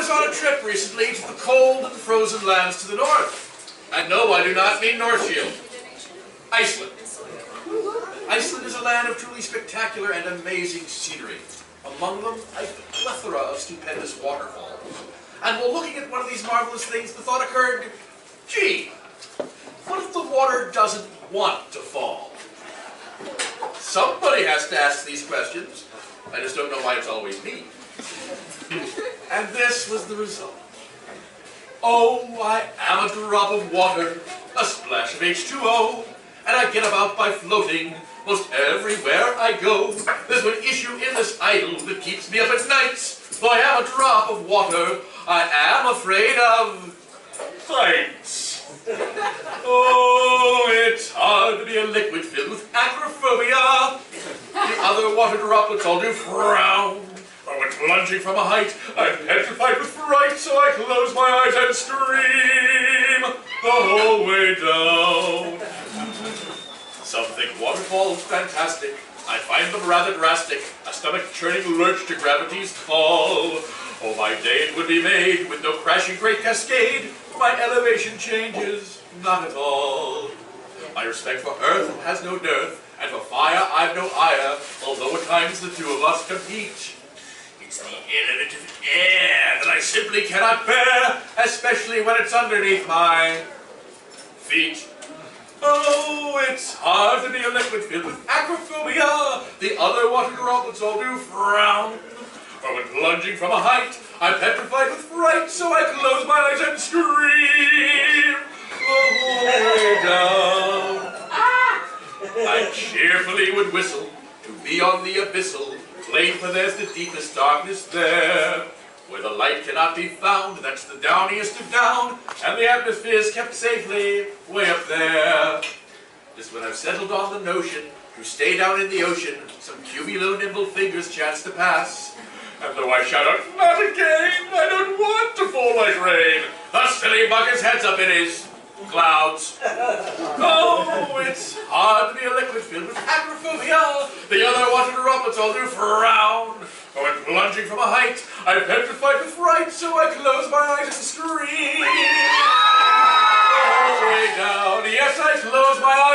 was on a trip recently to the cold and frozen lands to the north. And no, I do not mean Northshield. Iceland. Iceland is a land of truly spectacular and amazing scenery. Among them, a plethora of stupendous waterfalls. And while looking at one of these marvelous things, the thought occurred, gee, what if the water doesn't want to fall? Somebody has to ask these questions. I just don't know why it's always me. and this was the result. Oh, I am a drop of water, a splash of H2O, and I get about by floating most everywhere I go. There's one issue in this idyll that keeps me up at nights. Though I am a drop of water, I am afraid of heights. oh, it's hard to be a liquid filled with acrophobia. The other water droplets all do frown. But when plunging from a height, I'm petrified with fright, so I close my eyes and scream the whole way down. Some think waterfalls fantastic. I find them rather drastic, a stomach-churning lurch to gravity's call. Oh, my day it would be made with no crashing great cascade. My elevation changes, not at all. My respect for earth has no dearth, and for fire I've no ire, although at times the two of us compete. It's the element of air that I simply cannot bear, especially when it's underneath my feet. Oh, it's hard to be a liquid filled with acrophobia. The other water droplets all do frown. But when plunging from a height, I'm petrified with fright, so I close my eyes and scream the whole way down. Ah! I cheerfully would whistle to be on the abyssal plain, for there's the deepest darkness there. Where the light cannot be found, that's the downiest of down, and the atmosphere is kept safely way up there. Just when I've settled on the notion to stay down in the ocean, some cumulo nimble fingers chance to pass. And though I shout out, not again, I don't want to fall like rain, the silly bucket's heads up in his clouds. oh, it's hard to be a liquid filled with acrophobia. The other water droplets all do frown. Oh, I went plunging from a height. I'm petrified with fright, so I close my eyes and scream. all the way down. Yes, I close my eyes.